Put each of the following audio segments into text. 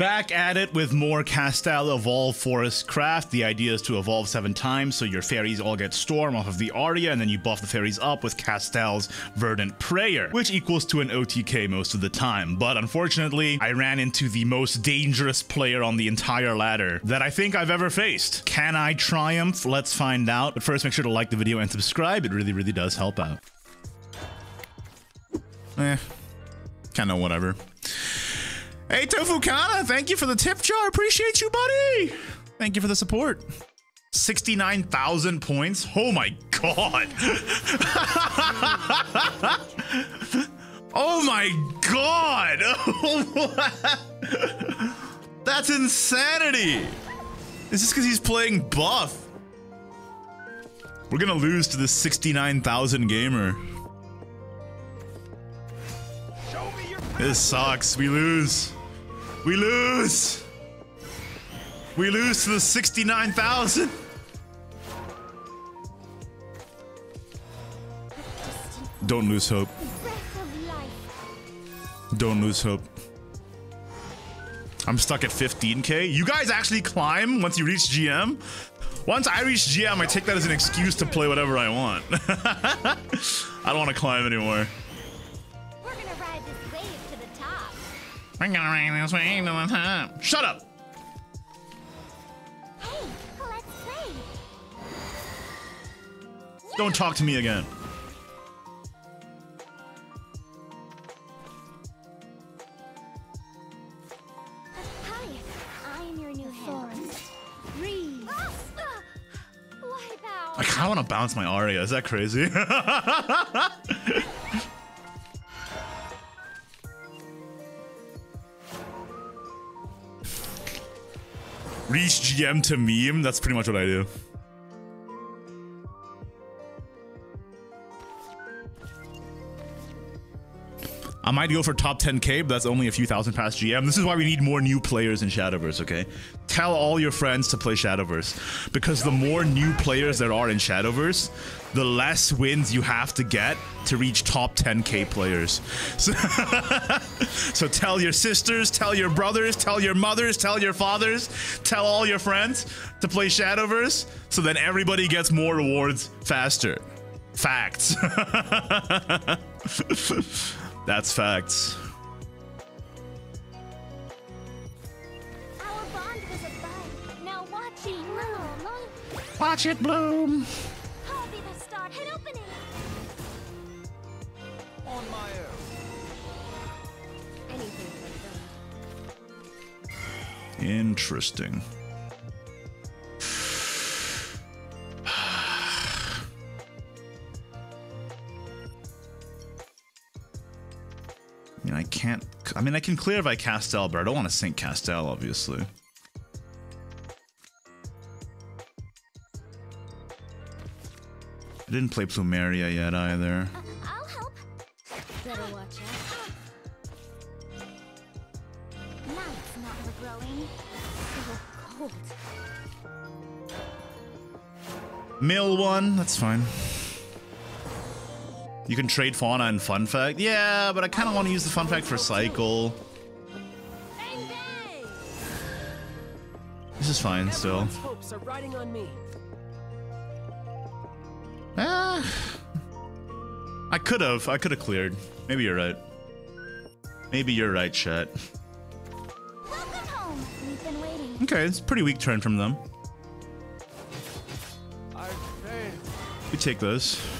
Back at it with more Castelle Evolve Forestcraft. The idea is to evolve seven times so your fairies all get Storm off of the Aria, and then you buff the fairies up with Castelle's Verdant Prayer, which equals to an OTK most of the time. But unfortunately, I ran into the most dangerous player on the entire ladder that I think I've ever faced. Can I triumph? Let's find out. But first, make sure to like the video and subscribe. It really, really does help out. Eh, kind of whatever. Hey, Tofukana, thank you for the tip jar. Appreciate you, buddy. Thank you for the support. 69,000 points? Oh my god. oh my god. That's insanity. Is this because he's playing buff? We're gonna lose to this 69,000 gamer. This sucks. We lose. We lose! We lose to the 69,000! Don't lose hope. Don't lose hope. I'm stuck at 15k. You guys actually climb once you reach GM? Once I reach GM, I take that as an excuse to play whatever I want. I don't want to climb anymore. We're gonna ride this way to the top. Shut up! Hey, let's play. Don't talk to me again. Hi, I'm your new forest. Breathe. I kind of want to bounce my Aria. Is that crazy? reach GM to meme. That's pretty much what I do. I might go for top 10k, but that's only a few thousand past GM. This is why we need more new players in Shadowverse, okay? Tell all your friends to play Shadowverse. Because the more new players there are in Shadowverse, the less wins you have to get to reach top 10k players. So, so tell your sisters, tell your brothers, tell your mothers, tell your fathers, tell all your friends to play Shadowverse, so then everybody gets more rewards faster. Facts. That's facts. Watch it bloom. Watch it bloom. I'll I mean, I can clear if I Castelle, but I don't want to sink Castelle, obviously. I didn't play Plumeria yet, either. I'll help. Better watch out. Night's not overgrowing. So oh, cold. Mill one, that's fine. You can trade fauna and fun fact. Yeah, but I kind of want to use the fun fact for cycle. This is fine still. Ah. I could have. I could have cleared. Maybe you're right. Maybe you're right, Chet. Okay, it's a pretty weak turn from them. We take this.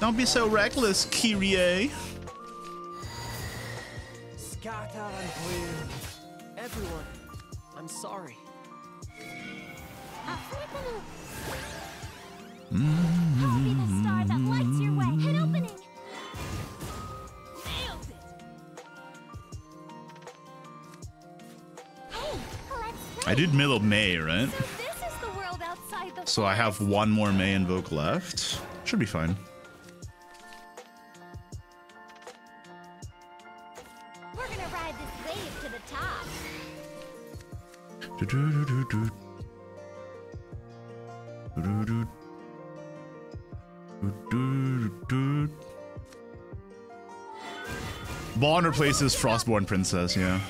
Don't be so reckless, Kyrie. Scatter and Everyone, I'm sorry. I'll be the star that lights your way. Hit opening. I did middle May, right? So, so I have one more May invoke left. Should be fine. ride this wave to the top. Do do do do do. Do do do. Replaces Frostborn Princess, yeah.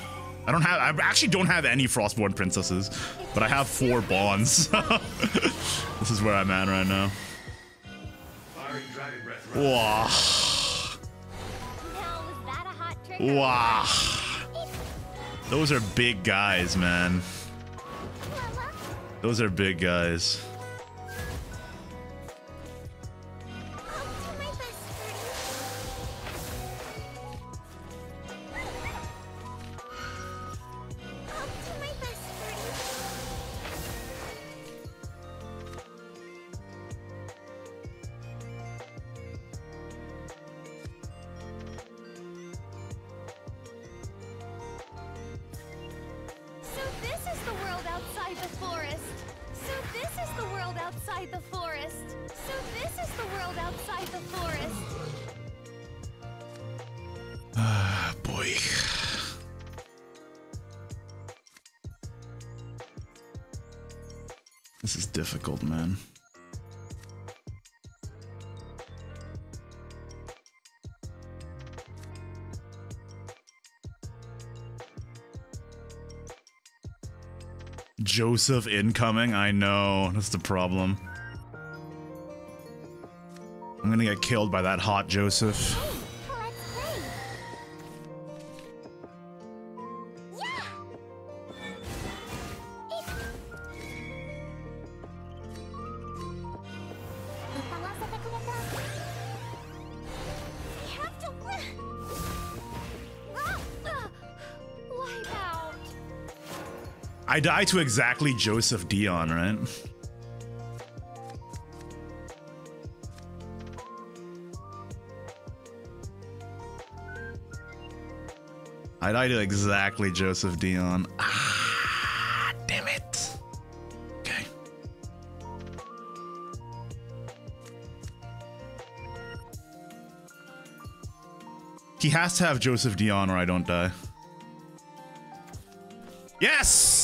I don't have, I actually don't have any Frostborn Princesses, but I have four Bonds. this is where I'm at right now. Wow. Wow. Those are big guys, man. Those are big guys. outside the forest. So this is the world outside the forest. So this is the world outside the forest. Ah, boy. This is difficult, man. Joseph incoming. I know. That's the problem. I'm gonna get killed by that hot Joseph. I die to exactly Joseph Dion, right? I die to exactly Joseph Dion. Ah, damn it. Okay. He has to have Joseph Dion or I don't die. Yes!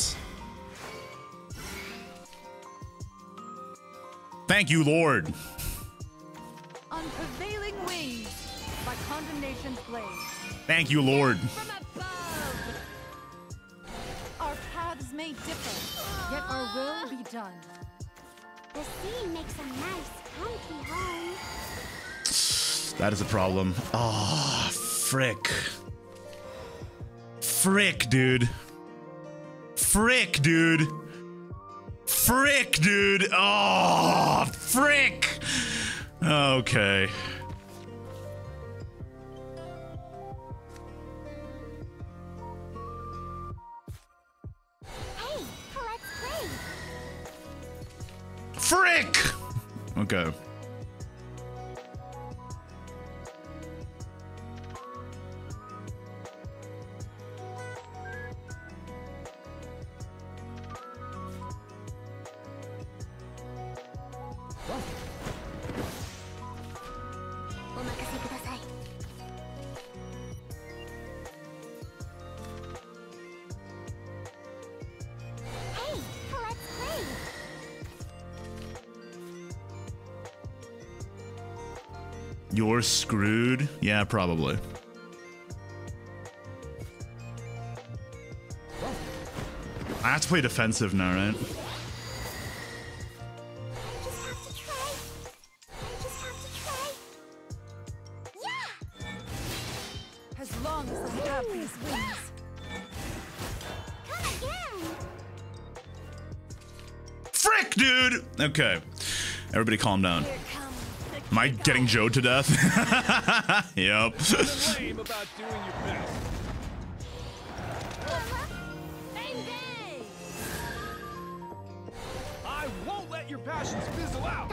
Thank you, Lord. On prevailing wings, by condemnation's blade. Thank you, Lord. Our paths may differ, yet our will be done. The sea makes a nice, comfy home. That is a problem. Ah, oh, frick. Frick, dude. Frick, dude. Frick, dude. Oh, frick. Okay. Hey. Frick. Okay. You're screwed? Yeah, probably. I have to play defensive now, right? Have these wings. Frick, dude! Okay. Everybody calm down. Am I getting Joe to death? yep. I won't let your passions fizzle out.